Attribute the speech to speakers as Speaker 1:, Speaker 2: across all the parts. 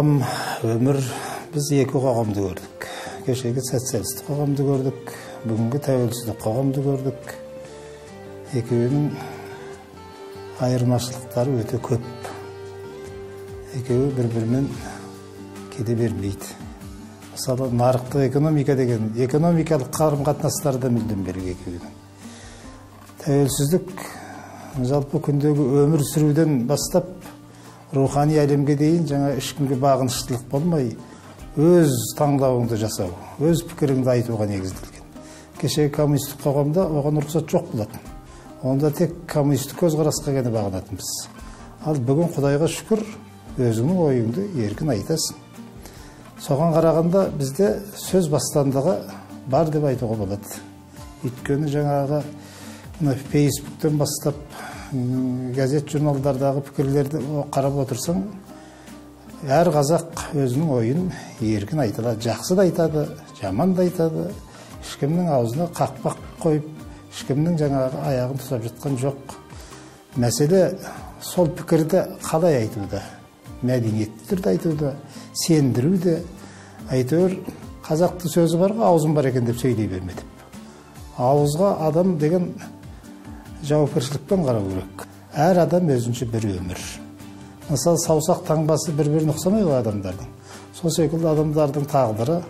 Speaker 1: қоғам өмір біз екі қоғамды көрдік. Кешегі социалистік қоғамды көрдік бүгінгі тәуелсіздік қоғамды көрдік. Екеуінің айырмашылықтары өте көп. Екеуі бір бірімен кете бермейді. Мысалы нарықтық экономика деген экономикалық қарым қатынастары да мүлдем бөлек екеуінің. Тәуелсіздік жалпы күндегі өмір сүруден бастап рухани әлемге дейін жаңа ешкімге бағыныштылық болмай өз таңдауыңды жасау өз пікіріңді айтуға негізделген кешегі коммунистік қоғамда оған рұқсат жоқ болатын онда тек коммунистік көзқарасқа ғана бағынатынбыз ал бүгін құдайға шүкір өзіңнің ойыңды еркін айтасың соған қарағанда бізде сөз бостандығы бар деп айтуға болады өйткені жаңағы мына фейсбуктен бастап газет журналдардағы пікірлерді қарап отырсаң әр қазақ өзінің ойын еркін айта алады жақсы да айтады жаман да айтады. Ешкімнің аузына қақпақ қойып ешкімнің жаңағы аяғын тұсап жатқан жоқ. Мәселе сол пікірді қалай айтуда? Мәдениетті түрде айтуда сендіруде әйтеуір қазақтың сөзі бар ғой аузым бар екен деп сөйлей берме деп ауызға адам деген жауапкершілікпен қарау керек. Әр адам өзінше бір өмір. Мысалы саусақ таңбасы бір біріне ұқсамайды ғой адамдардың. Сол секілді адамдардың тағдыры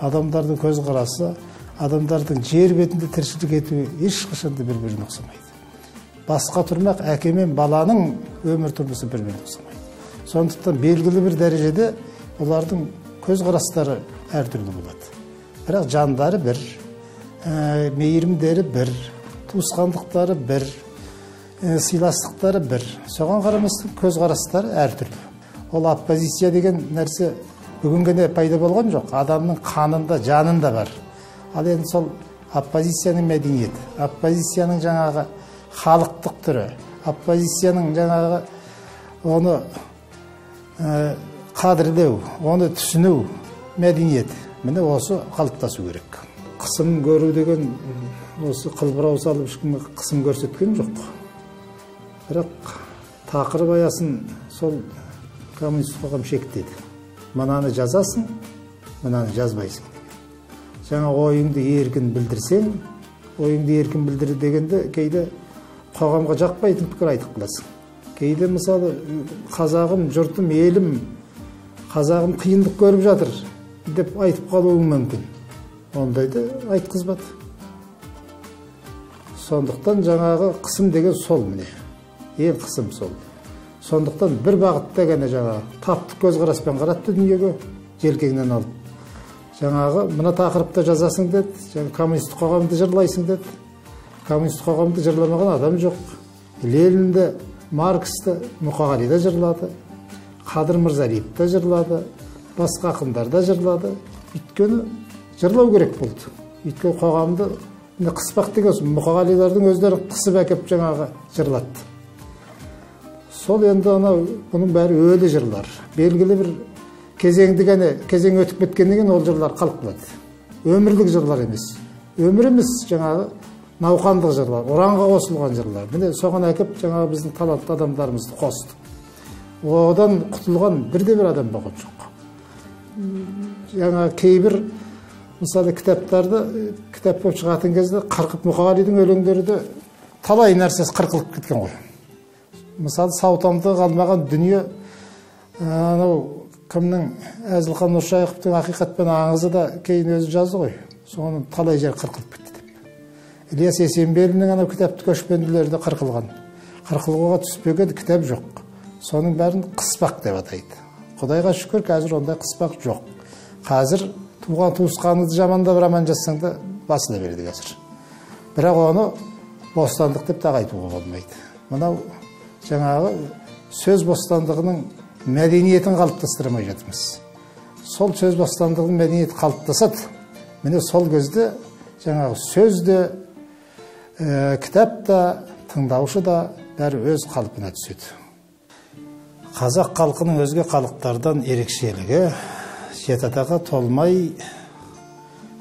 Speaker 1: адамдардың көзқарасы адамдардың жер бетінде тіршілік етуі ешқашан да бір біріне ұқсамайды. Басқа тұрмақ әке мен баланың өмір тұрмысы бір біріне ұқсамайды. Сондықтан белгілі бір дәрежеде олардың көзқарастары әртүрлі болады. Бірақ жандары бір ә, мейірімдері бір. Туысқандықтары бір ә, сыйластықтары бір. Соған қарамастан көзқарастары әртүрлі ол оппозиция деген нәрсе бүгін пайда болған жоқ. Адамның қанында жанында бар. Ал енді сол оппозицияның мәдениеті оппозицияның жаңағы халықтық түрі оппозицияның жаңағы оны ә, қадірлеу оны түсіну мәдениет міне осы қалыптасу керек. Қысым көру деген осы қылбырау салып ешкімге қысым көрсеткен жоқ бірақ тақырып аясын сол коммунист қоғам шектеді. Мынаны жазасың мынаны жазбайсың. Жаңа ойыңды еркін білдірсең ойыңды еркін білдір дегенде кейде қоғамға жақпайтын пікір айтып қаласың. Кейде мысалы қазағым жұртым елім қазағым қиындық көріп жатыр деп айтып қалуың мүмкін. Ондайды айтқызбады. Сондықтан жаңағы қысым деген сол міне. Ең қысым сол. Сондықтан бір бағытта ғана жаңағы таптық көзқараспен қаратты дүниеге желкеңнен алып. Жаңағы мына тақырыпта жазасың деді жаңа коммунистік қоғамды жырлайсың деді. Коммунистік қоғамды жырламаған адам жоқ. Ленинді марксті мұқағали да жырлады. Қадыр мырзалиев та жырлады. Басқа ақындар да жырлады. Өйткені жырлау керек болды. Өйткені қоғамды міне қыспақ деген мұқағалилардың өздері қысып әкеп жаңағы жырлатты сол енді анау бұның бәрі өлі жырлар белгілі бір кезеңді ғана кезең өтіп кеткеннен кейін ол жырлар қалып қалады өмірлік жырлар емес өмір емес жаңағы науқандық жырлар ұранға қосылған жырлар міне соған әкеп жаңағы біздің талантты адамдарымызды қосты одан құтылған бірде бір адам болған жоқ жаңа кейбір мысалы кітаптарды кітап болып шығатын кезде қырқып мұқағалидың өлеңдері де талай нәрсесі қырқылып кеткен ғой мысалы саутамды қалмаған дүние анау кімнің әзілхан нұршайықовтың ақиқат пен аңызы да кейін өзі жазды ғой соның талай жері қырқылып кетті деп ілияс есенберлиннің анау кітапты көшпенділері де қырқылған қырқылуға түспеген кітап жоқ соның бәрін қыспақ деп атайды құдайға шүкір қазір ондай қыспақ жоқ қазір туған туысқаныңды жамандап роман жазсаң да басыла береді қазір бірақ оны бостандық деп тағы айтуға болмайды. Мынау жаңағы сөз бостандығының мәдениетін қалыптастырмай жатырмыз. Сол сөз бостандығының мәдениеті қалыптасады. Міне сол кезде жаңағы сөз де ә, кітап та тыңдаушы да бәрі өз қалпына түседі. Қазақ халқының өзге халықтардан ерекшелігі жеті атаға толмай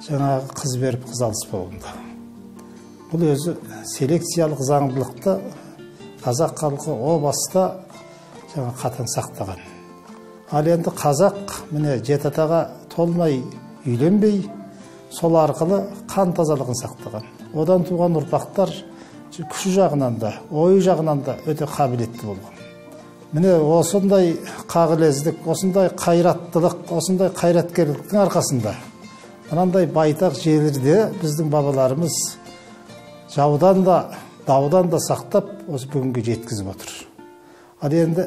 Speaker 1: жаңағы қыз беріп қыз алыспауында бұл өзі селекциялық заңдылықты қазақ халқы о баста жаңа қатаң сақтаған. Ал енді қазақ міне жеті атаға толмай үйленбей сол арқылы қан тазалығын сақтаған. Одан туған ұрпақтар күші жағынан да ойы жағынан да өте қабілетті болған. Міне осындай қағілездік осындай қайраттылық осындай қайраткерліктің арқасында мынандай байтақ жерлерде біздің бабаларымыз жаудан да даудан да сақтап осы бүгінге жеткізіп отыр. Ал енді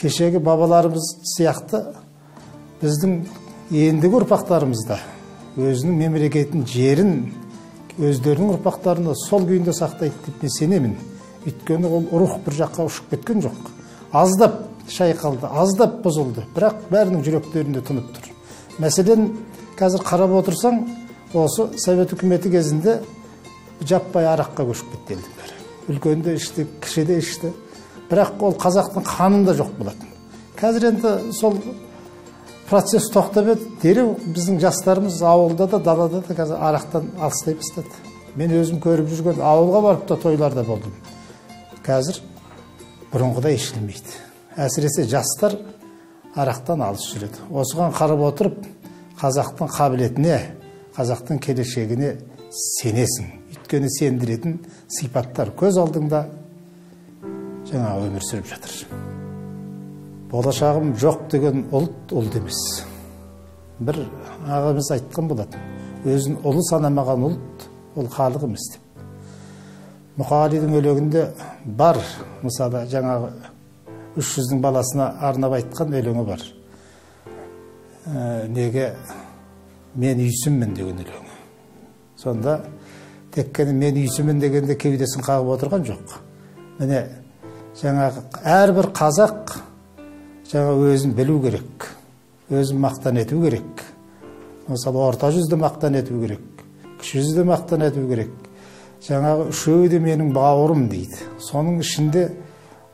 Speaker 1: кешегі бабаларымыз сияқты біздің ендігі ұрпақтарымыз да өзінің мемлекетін жерін өздерінің ұрпақтарына сол күйінде сақтайды деп мен сенемін. Өйткені ол рух бір жаққа ұшып кеткен жоқ. Аздап шайқалды аздап бұзылды. Бірақ бәрінің жүректерінде тұнып тұр. Мәселен қазір қарап отырсаң осы совет үкіметі кезінде жаппай араққа көшіп кетті елдің бәрі. Үлкен де ішті кіші де ішті. Бірақ ол қазақтың қанында жоқ болатын. Қазір енді сол процесс тоқтап еді. Дереу біздің жастарымыз ауылда да далада да қазір арақтан алыстай бастады мен өзім көріп жүрген ауылға барып та тойларда болдым. Қазір бұрынғыдай ішілмейді. Әсіресе жастар арақтан алыс жүреді. Осыған қарап отырып қазақтың қабілетіне қазақтың келешегіне сенесің. Өйткені сендіретін сипаттар көз алдыңда жаңа өмір сүріп жатыр. Болашағым жоқ деген ұлт ұлт емес бір ағамыз айтқан болатын өзін ұлы санамаған ұлт ол халық емес деп. Мұқағалидың өлеңінде бар мысалы жаңағы үш жүздің баласына арнап айтқан өлеңі бар неге мен үйсінмін деген өлеңі сонда тек қана мен үйсінмін дегенде кеудесін қағып отырған жоқ міне жаңағы әрбір қазақ жаңа өзін білу керек өзін мақтан ету керек мысалы орта жүзді мақтан ету керек кіші жүзді мақтан ету керек жаңағы үшеуі де менің бауырым дейді. Соның ішінде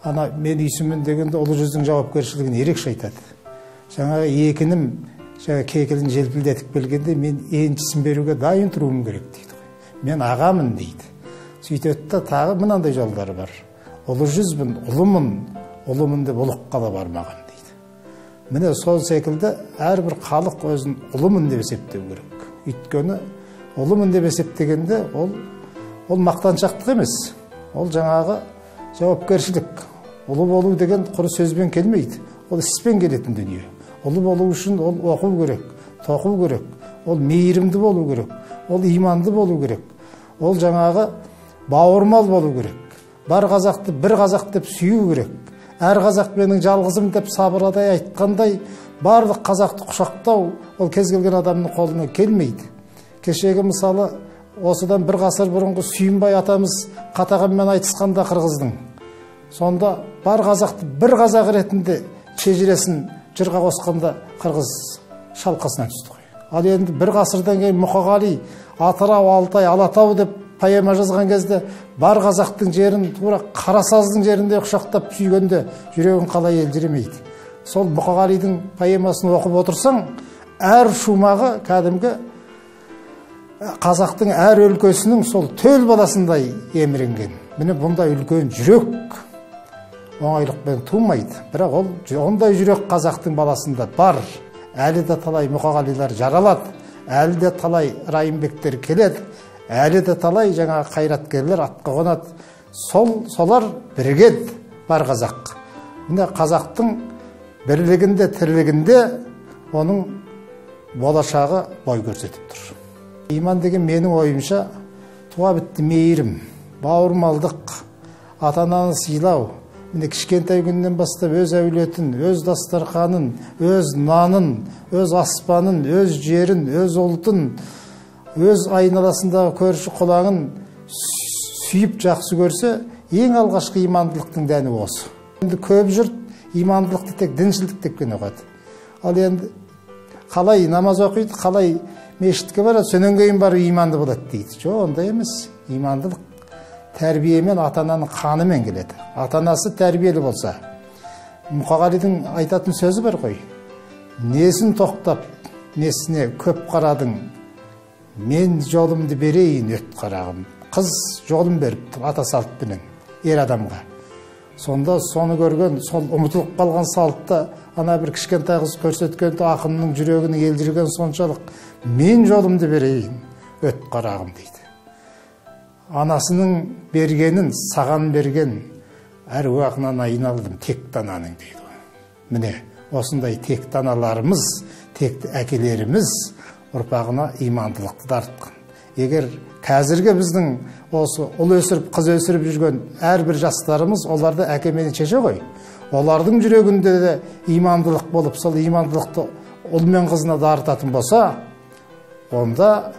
Speaker 1: ана мен үйсінмін дегенде ұлы жүздің жауапкершілігін ерекше айтады. Жаңағы екінім жаңа кекілін желпілдетіп келгенде мен еншісін беруге дайын тұруым керек дейді ғой. Мен ағамын дейді. Сөйтеді да тағы мынандай жолдары бар. Ұлы жүзбін ұлымын ұлымын деп ұлыққа да бармаған міне сол секілді әрбір халық өзін ұлымын деп есептеу керек. Өйткені ұлымын деп есептегенде ол ол мақтаншақтық емес. Ол жаңағы жауапкершілік. Ұлы болу деген құр сөзбен келмейді. Ол іспен келетін дүние. Ұлы болу үшін ол оқу керек тоқу керек ол мейірімді болу керек ол иманды болу керек ол жаңағы бауырмал болу керек. Бар қазақты бір қазақ деп сүю керек. Әр қазақ менің жалғызым деп сабырадай айтқандай барлық қазақты құшақтау ол кез келген адамның қолынан келмейді. Кешегі мысалы осыдан бір ғасыр бұрынғы сүйінбай атамыз қатағанмен айтысқанда қырғыздың. Сонда бар қазақты бір қазақ ретінде шежіресін жырға қосқанда қырғыз шалқасынан түсті ғой. Ал енді бір ғасырдан кейін мұқағали атырау алтай алатау деп поэма жазған кезде бар қазақтың жерін тура қарасаздың жерінде құшақтап сүйгенде жүрегің қалай елжіремейді. Сол мұқағалидың поэмасын оқып отырсаң әр шумағы кәдімгі қазақтың әр өлкесінің сол төл баласындай еміренген. Міне бұндай үлкен жүрек оңайлықпен тумайды. Бірақ ол ондай жүрек қазақтың баласында бар. Әлі де талай мұқағалилар жаралады. Әлі де талай райымбектер келеді. Әлі де талай жаңа қайраткерлер атқа қонады. Сол солар бірігеді бар қазақ. Міне қазақтың бірлігінде тірлігінде оның болашағы бой көрсетіп тұр. Иман деген менің ойымша туа бітті мейірім бауырмалдық ата ананы сыйлау міне кішкентай күннен бастап өз әулетін өз дастарханын өз нанын өз аспанын өз жерін өз ұлтын өз айналасындағы көрші құлағын сүйіп жақсы көрсе ең алғашқы имандылықтың дәні осы енді көп жұрт имандылықты тек діншілдік деп қана ұғады ал енді қалай намаз оқиды қалай мешітке барады содан кейін барып иманды болады дейді жоқ ондай емес имандылық тәрбиемен ата ананың қанымен келеді ата анасы тәрбиелі болса мұқағалидың айтатын сөзі бар ғой несін тоқтап несіне көп қарадың мен жолымды берейін өт қарағым қыз жолын беріп ата салтпенен ер адамға сонда соны көрген сол ұмытылып қалған салтты ана бір кішкентай қыз көрсеткенде ақынның жүрегінің елжіреген соншалық мен жолымды берейін өт қарағым дейді. Анасының бергенін саған берген әруағынан айналдым тек дананың дейді міне осындай тек даналарымыз тек әкелеріміз ұрпағына имандылықты дарытқан. Егер қазіргі біздің осы ұл өсіріп қыз өсіріп жүрген әрбір жастарымыз оларды әке мен шеше ғой. Олардың жүрегінде де имандылық болып сол имандылықты ұл мен қызына дарытатын болса онда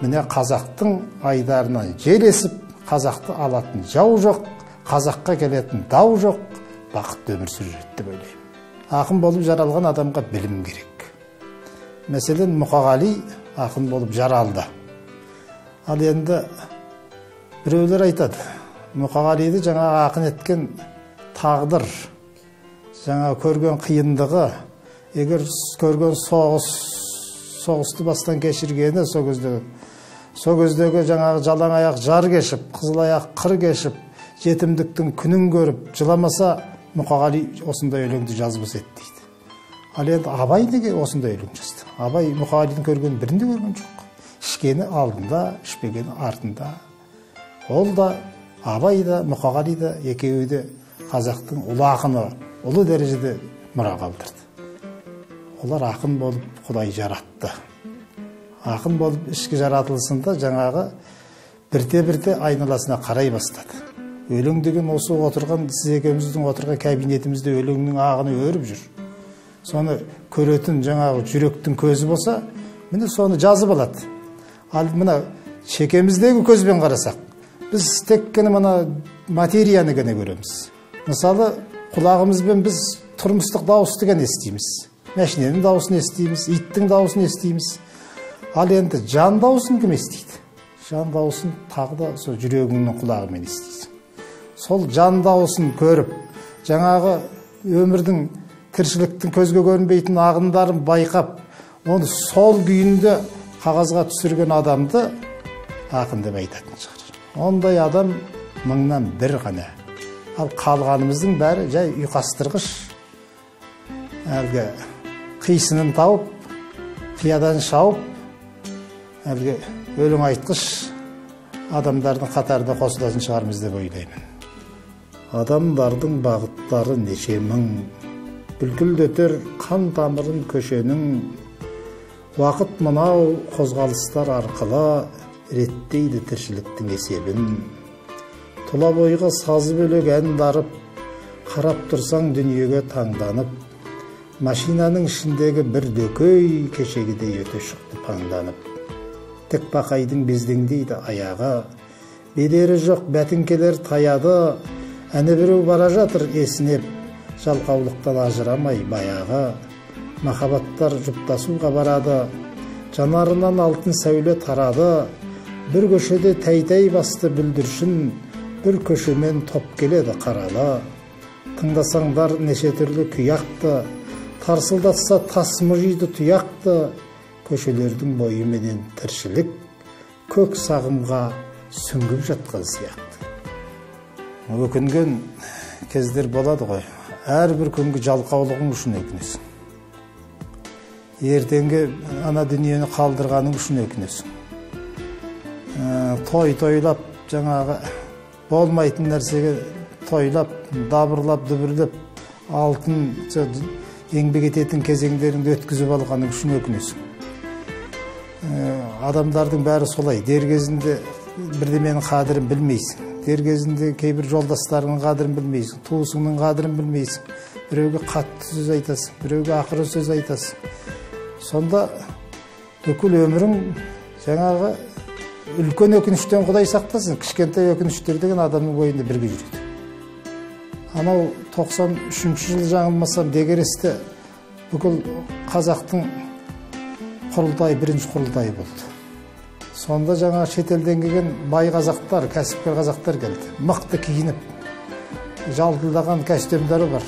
Speaker 1: міне қазақтың айдарынан жел есіп қазақты алатын жау жоқ қазаққа келетін дау жоқ бақытты өмір сүреді деп ойлаймын. Ақын болып жаралған адамға білім керек. Мәселен мұқағали ақын болып жаралды. Ал енді біреулер айтады мұқағалиды жаңағы ақын еткен тағдыр жаңа көрген қиындығы егер көрген соғыс соғысты бастан кешіргені сол кездегі сол кездегі жаңағы жалаң аяқ жар кешіп қызыл аяқ қыр кешіп жетімдіктің күнін көріп жыламаса мұқағали осындай өлеңді жазбас еді дейді. Ал енді абай неге осындай өлең жазды? Абай мұқағалидың көргенін бірін де көрген жоқ. Ішкені алдында ішпегені артында ол да абай да мұқағали да екеуі де қазақтың ұлы ақыны ұлы дәрежеде мұра қалдырды олар ақын болып құдай жаратты ақын болып ішкі жаратылысында жаңағы бірте бірте айналасына қарай бастады өлең деген осы отырған сіз екеуміздің отырған кабинетімізде өлеңнің ағыны өріп жүр соны көретін жаңағы жүректің көзі болса міне соны жазып алады ал мына шекеміздегі көзбен қарасақ біз тек қана мына материяны ғана көреміз. Мысалы құлағымызбен біз тұрмыстық дауысты ғана естиміз. Мәшиненің дауысын естиміз иттің дауысын естиміз. Ал енді жан дауысын кім естиді? Жан дауысын тағы да сол жүрегіңнің құлағымен естисің сол жан дауысын көріп жаңағы өмірдің тіршіліктің көзге көрінбейтін ағындарын байқап оны сол күйінде қағазға түсірген адамды ақын деп айтатын шығар. Ондай адам мыңнан бір ғана. Ал қалғанымыздың бәрі жай ұйқастырғыш. Әлгі қисынын тауып қиядан шауып әлгі өлең айтқыш адамдардың қатарына қосылатын шығармыз деп ойлаймын. Адамдардың бағыттары неше мың. Бүлкілдетер қан тамырын көшенің уақыт мынау қозғалыстар арқылы реттейді тіршіліктің есебін. Тұла бойға сазы бөлек ән дарып қарап тұрсаң дүниеге таңданып машинаның ішіндегі бір дөкей кешегідей өте шықты паңданып. Тікбақайдың бездеңдейді аяғы. Бедері жоқ бәтіңкелер таяды. Әне біреу бара жатыр есінеп жалқаулықтан ажырамай баяғы. Махаббаттар жұптасуға барады. Жанарынан алтын сәуле тарады. Бір көшеде тәй тәй басты бүлдіршін бір көшемен топ келеді қаралы. Тыңдасаңдар неше түрлі күй тарсылдатса тас мұжиды тұяқты. Көшелердің бойыменен тіршілік көк сағымға сүңгіп жатқан сияқты. Өкінген кездер болады ғой. Әрбір күнгі жалқаулығың үшін өкінесің ертеңгі ана дүниені қалдырғаның үшін өкінесің ә, той тойлап жаңағы болмайтын нәрсеге тойлап дабырлап дүбірлеп алтын еңбек ететін кезеңдеріңді өткізіп алғаның үшін өкінесің. Ә, адамдардың бәрі солай. Дер кезінде бірдеменің қадірін білмейсің. Дер кезінде кейбір жолдастарыңның қадірін білмейсің. Туысыңның қадірін білмейсің. Біреуге қатты сөз айтасың. Біреуге ақыры сөз айтасың. Сонда бүкіл өмірің жаңағы үлкен өкініштен құдай сақтасын кішкентай өкініштер деген адамның бойында бірге жүреді. Анау 93 үшінші жылы жаңылмасам дегересте бүкіл қазақтың құрылтайы бірінші құрылтайы болды. Сонда жаңа шетелден келген бай қазақтар кәсіпкер қазақтар келді. Мықты киініп жалтылдаған костюмдары бар.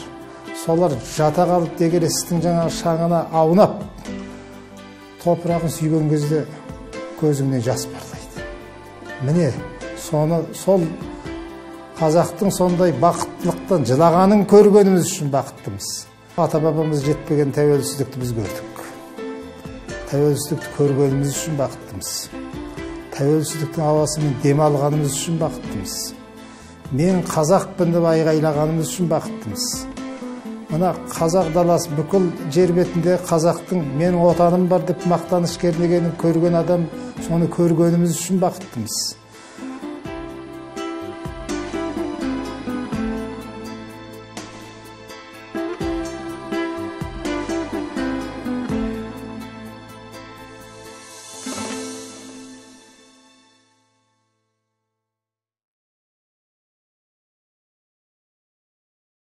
Speaker 1: Солар жата қалып дегерестің жаңағы шаңына аунап топырағын сүйген кезде көзіңнен жас парлайды міне соны сол қазақтың сондай бақыттылықтан жылағанын көргеніміз үшін бақыттымыз ата бабамыз жетпеген тәуелсіздікті біз көрдік тәуелсіздікті көргеніміз үшін бақыттымыз тәуелсіздіктің ауасымен демалғанымыз үшін бақыттымыз мен қазақпын деп айғайлағанымыз үшін бақыттымыз мына қазақ даласы бүкіл жер бетінде қазақтың менің отаным бар деп мақтаныш кернегенін көрген адам соны көргеніміз үшін бақыттымыз.